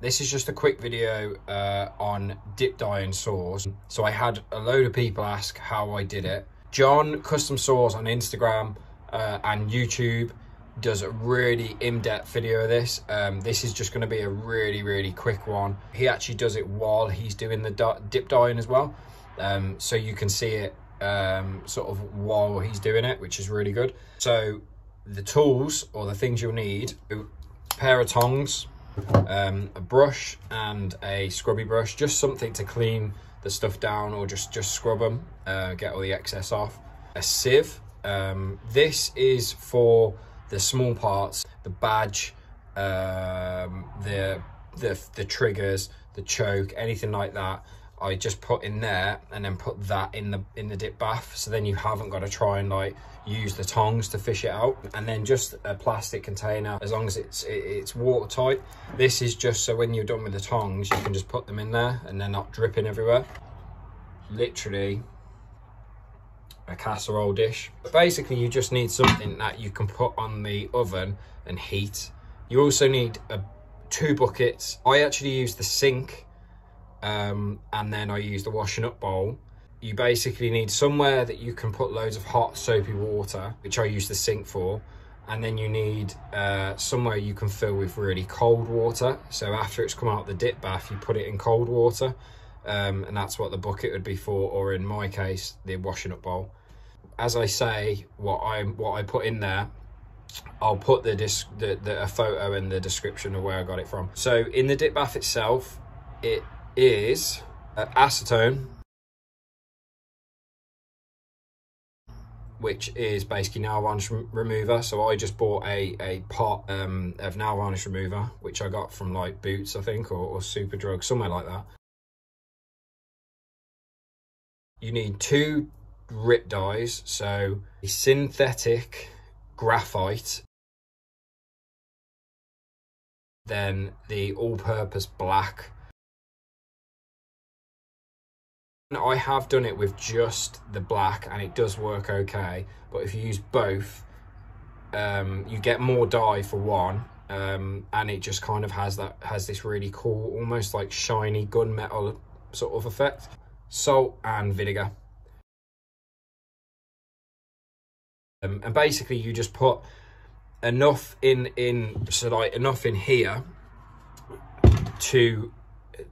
this is just a quick video uh, on dip dyeing saws. So I had a load of people ask how I did it. John Custom Saws on Instagram uh, and YouTube does a really in-depth video of this. Um, this is just going to be a really, really quick one. He actually does it while he's doing the dip dyeing as well. Um, so you can see it um, sort of while he's doing it, which is really good. So the tools or the things you'll need, a pair of tongs, um, a brush and a scrubby brush, just something to clean the stuff down or just, just scrub them, uh, get all the excess off. A sieve, um, this is for the small parts, the badge, um, the, the, the triggers, the choke, anything like that. I just put in there and then put that in the in the dip bath so then you haven't got to try and like use the tongs to fish it out and then just a plastic container as long as it's it, it's watertight this is just so when you're done with the tongs you can just put them in there and they're not dripping everywhere literally a casserole dish. But basically, you just need something that you can put on the oven and heat. You also need a, two buckets. I actually use the sink um, and then I use the washing up bowl. You basically need somewhere that you can put loads of hot soapy water, which I use the sink for. And then you need uh, somewhere you can fill with really cold water. So after it's come out the dip bath, you put it in cold water. Um, and that's what the bucket would be for, or in my case, the washing up bowl as I say, what I what I put in there, I'll put the disc the, the a photo in the description of where I got it from. So in the dip bath itself, it is uh, acetone, which is basically nail varnish remover. So I just bought a a pot um, of nail varnish remover, which I got from like Boots, I think, or, or Superdrug, somewhere like that. You need two Rit dyes. So a synthetic graphite, then the all-purpose black. I have done it with just the black and it does work okay, but if you use both, um, you get more dye for one, um, and it just kind of has that has this really cool, almost like shiny gunmetal sort of effect. Salt and vinegar. Um, and basically you just put enough in in so like enough in here to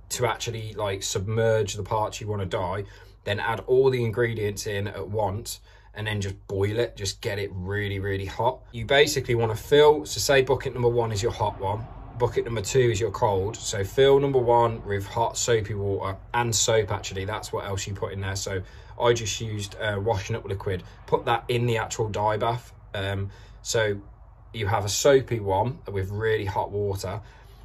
to actually like submerge the parts you want to dye then add all the ingredients in at once and then just boil it. Just get it really really hot. You basically want to fill so say bucket number one is your hot one bucket number two is your cold. So fill number one with hot soapy water and soap actually. That's what else you put in there. So I just used uh, washing up liquid, put that in the actual dye bath. Um, so you have a soapy one with really hot water.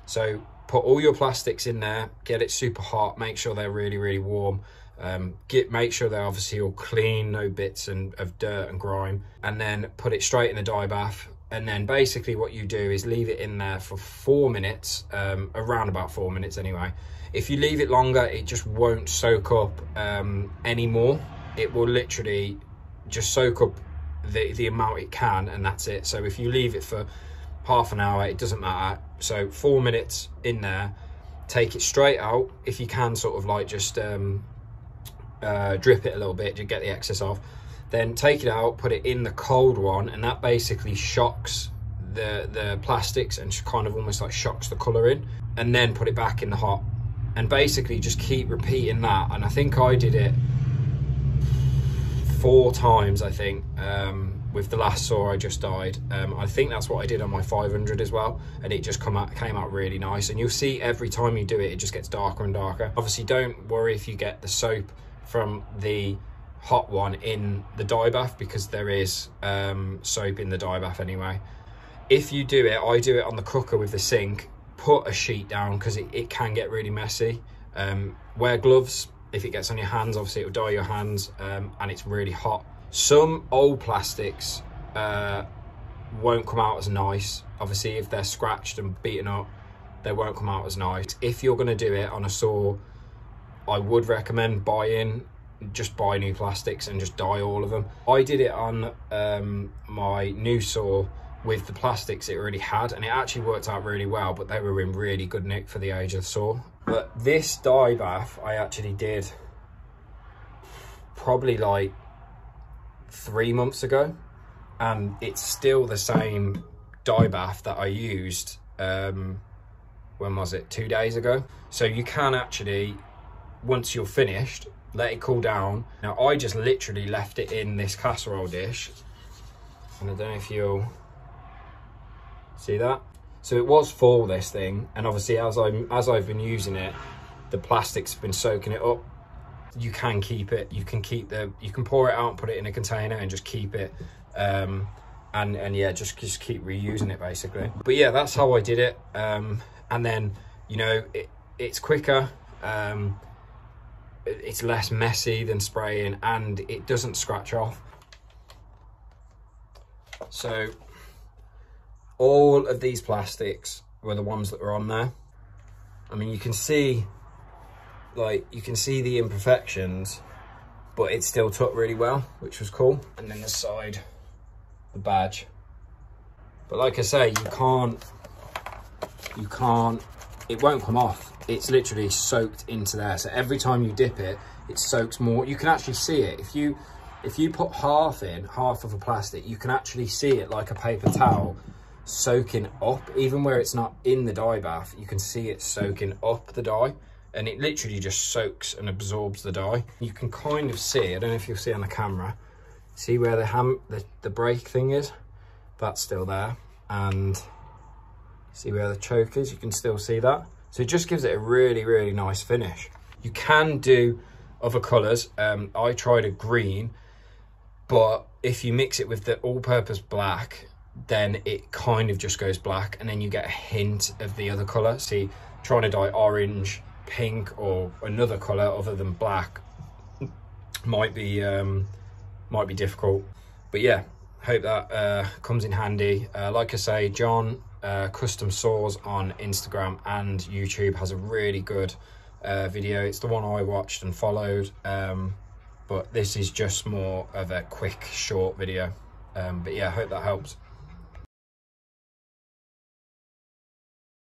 So put all your plastics in there, get it super hot, make sure they're really, really warm. Um, get make sure they're obviously all clean, no bits and, of dirt and grime, and then put it straight in the dye bath. And then basically what you do is leave it in there for four minutes, um, around about four minutes anyway. If you leave it longer, it just won't soak up um, anymore. It will literally just soak up the, the amount it can and that's it. So if you leave it for half an hour, it doesn't matter. So four minutes in there, take it straight out. If you can sort of like just um, uh, drip it a little bit to get the excess off. Then take it out, put it in the cold one and that basically shocks the, the plastics and kind of almost like shocks the colour in and then put it back in the hot and basically just keep repeating that and I think I did it four times I think um, with the last saw I just dyed um, I think that's what I did on my 500 as well and it just come out came out really nice and you'll see every time you do it it just gets darker and darker obviously don't worry if you get the soap from the hot one in the dye bath because there is um, soap in the dye bath anyway if you do it I do it on the cooker with the sink put a sheet down because it, it can get really messy. Um, wear gloves. If it gets on your hands, obviously it'll dye your hands um, and it's really hot. Some old plastics uh, won't come out as nice. Obviously, if they're scratched and beaten up, they won't come out as nice. If you're gonna do it on a saw, I would recommend buying just buy new plastics and just dye all of them. I did it on um, my new saw with the plastics it already had and it actually worked out really well but they were in really good nick for the age of the saw but this dye bath i actually did probably like three months ago and it's still the same dye bath that i used um when was it two days ago so you can actually once you're finished let it cool down now i just literally left it in this casserole dish and i don't know if you'll See that? So it was full, this thing, and obviously as I'm as I've been using it, the plastic's been soaking it up. You can keep it. You can keep the. You can pour it out, and put it in a container, and just keep it. Um, and and yeah, just just keep reusing it basically. But yeah, that's how I did it. Um, and then you know it, it's quicker. Um, it's less messy than spraying, and it doesn't scratch off. So all of these plastics were the ones that were on there. I mean, you can see, like, you can see the imperfections, but it still took really well, which was cool. And then the side, the badge. But like I say, you can't, you can't, it won't come off. It's literally soaked into there. So every time you dip it, it soaks more. You can actually see it. If you, if you put half in, half of a plastic, you can actually see it like a paper towel soaking up, even where it's not in the dye bath, you can see it soaking up the dye and it literally just soaks and absorbs the dye. You can kind of see, I don't know if you'll see on the camera, see where the ham, the, the brake thing is? That's still there. And see where the choke is? You can still see that. So it just gives it a really, really nice finish. You can do other colours. Um, I tried a green, but if you mix it with the all-purpose black, then it kind of just goes black and then you get a hint of the other color see trying to dye orange pink or another color other than black might be um might be difficult. But yeah hope that uh comes in handy. Uh, like i say john uh, custom saws on instagram and youtube has a really good uh, video. It's the one i watched and followed um but this is just more of a quick short video. Um but yeah hope that helps